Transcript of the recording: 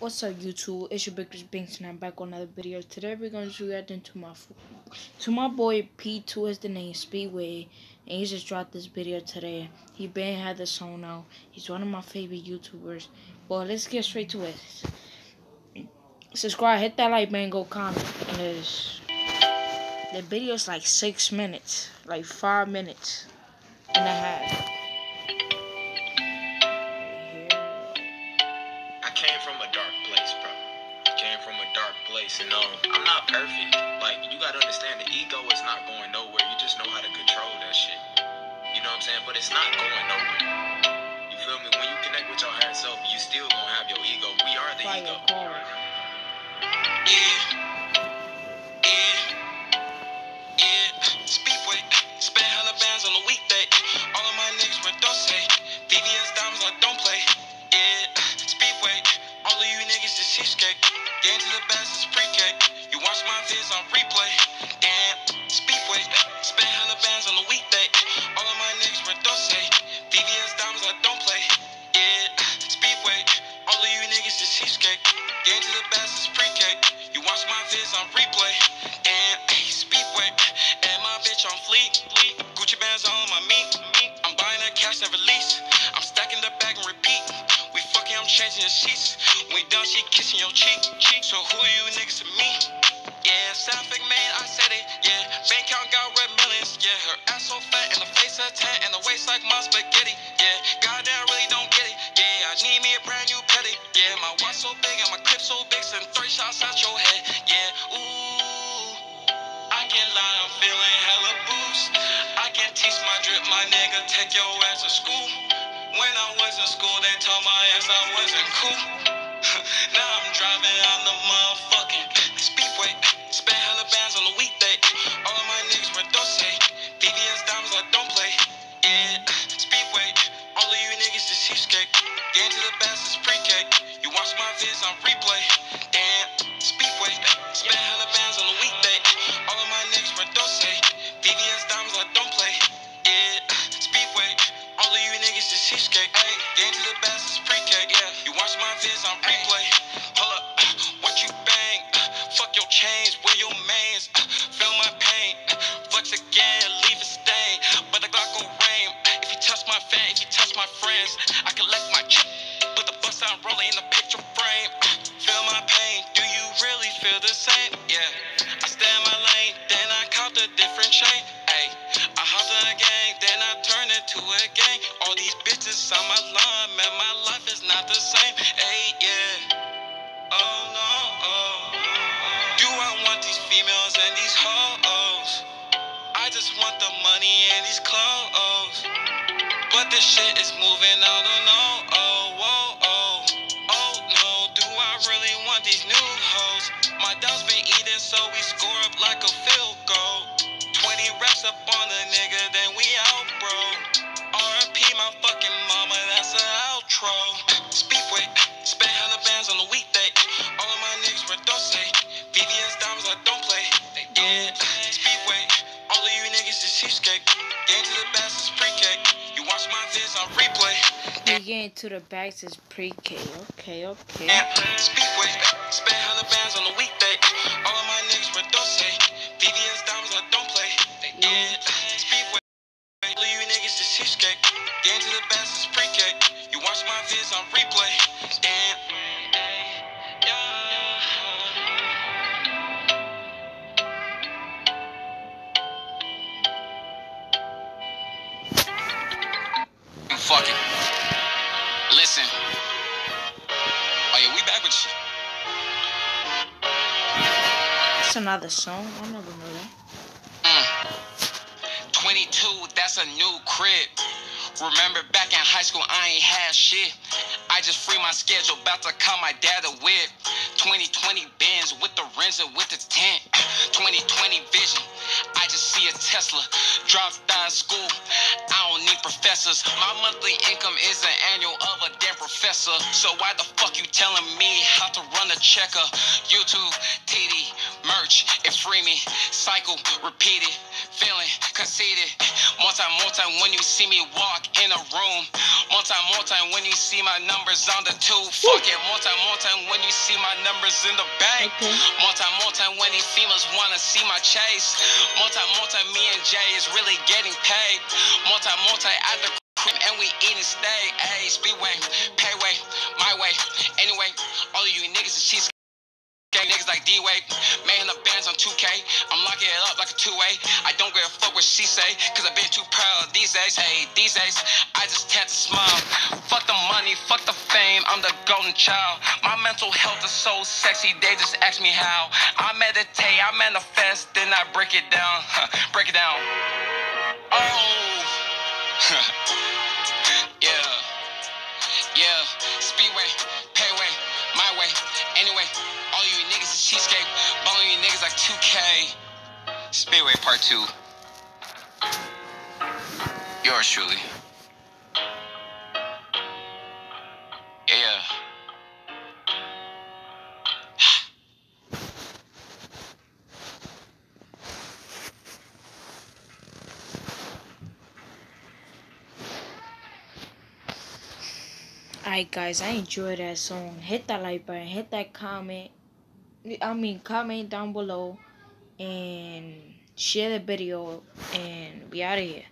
What's up, YouTube? It's your big Banks, and I'm back on another video. Today we're going to react to my to my boy P2 is the name Speedway, and he just dropped this video today. He been had the song out. He's one of my favorite YouTubers. Well, let's get straight to it. Subscribe, hit that like button, go comment. The video's like six minutes, like five minutes and a half. Place, and I'm not perfect. Like you gotta understand, the ego is not going nowhere. You just know how to control that shit. You know what I'm saying? But it's not going nowhere. On replay. Damn. Speedway. Spend hella bands on a weekday. All of my niggas were Dose. VVS diamonds, I don't play. Yeah. Speedway. All of you niggas just cheesecake. Getting to the best is pre-K. You watch my vids on replay. And Speedway. And my bitch on fleek. Gucci bands on my meat. I'm buying that cash and release. I'm stacking the bag and repeat. We fucking, I'm changing the sheets. When we done, she kissing your cheek. So who are you niggas to me? Yeah, Sapphic man, I said it. Yeah, bank account got red millions. Yeah, her ass so fat and the face a tan and the waist like my spaghetti. Yeah, goddamn really don't get it. Yeah, I need me a brand new petty. Yeah, my watch so big and my clip so big, send three shots at your head. Yeah, ooh, I can't lie, I'm feeling hella boost. I can't teach my drip, my nigga, take your ass to school. When I was in school, they told my ass I wasn't cool. now I'm driving on the motherfucking Getting to the best is pre-K. You watch my vids on replay. Damn, speedway. Spend hella bands on the weekday. All of my niggas were Dose. VVS diamonds, I don't play. Yeah, speedway. All of you niggas just cheesecake. Ay, getting to the best is pre-K. Yeah, you watch my vids on replay. Hold up, uh, what you bang? Uh, fuck your chains, wear your mains. Uh, feel my pain. Flex again, leave a stain. But the Glock gon' rain. If you touch my fan, if you touch my friends, Bus rolling in the picture frame. Feel my pain. Do you really feel the same? Yeah. I stay in my lane, then I count the different chain. Ay, I in a gang, then I turn into a gang. All these bitches on my line, man, my life is not the same. Ay, yeah. Oh no, oh. Do I want these females and these hoes? I just want the money and these clothes. But this shit is moving, I don't know. Eating, so we score up like a field goal. 20 reps up on a nigga, then we out, bro. RIP my fucking mama, that's an outro. Speedway, spend hella bands on a weekday. All of my niggas were Dose. VVS diamonds, I don't play. Yeah, Speedway, all of you niggas. Getting to the best is pre-K. You watch my vids on replay. Into the backs is pre-K. Okay, okay. Speedway, spend hella bands on a weekday. My on replay. And You fucking listen. Oh yeah, we back with you. It's another song. I never knew that. Mm. 22, that's a new crib. Remember back in high school, I ain't had shit. I just free my schedule, about to call my dad a whip. 2020 Benz with the rims and with the tent. 2020 vision, I just see a Tesla. Dropped out of school, I don't need professors. My monthly income is an annual of a damn professor. So why the fuck you telling me how to run a checker? YouTube, TD, merch, it free me. Cycle, repeat it, feeling conceited. More time, more time when you see me walk in a room. More time, more time when you see my numbers on the two. Fuck it. More time, more time when you see my numbers in the bank. Okay. More time, more time when these females wanna see my chase. More time, more time me and Jay is really getting paid. More time, more time at the crib and we eating steak. Hey, speedway, payway, my way. Anyway, all of you niggas is cheese. Gang niggas like D-Way, making the bands on 2K. I'm locking it up like a two-way. I don't give a fuck what she say, cause I've been too proud these days. Hey, these days, I just tend to smile. Fuck the money, fuck the fame, I'm the golden child. My mental health is so sexy, they just ask me how. I meditate, I manifest, then I break it down. break it down. Oh. yeah. Yeah. Speedway, payway, my way. Anyway, niggas is cheesecake. All you niggas like 2K. Speedway part two. Yours truly. Yeah. Alright, guys, I enjoyed that song. Hit that like button, hit that comment. I mean, comment down below and share the video. And we out of here.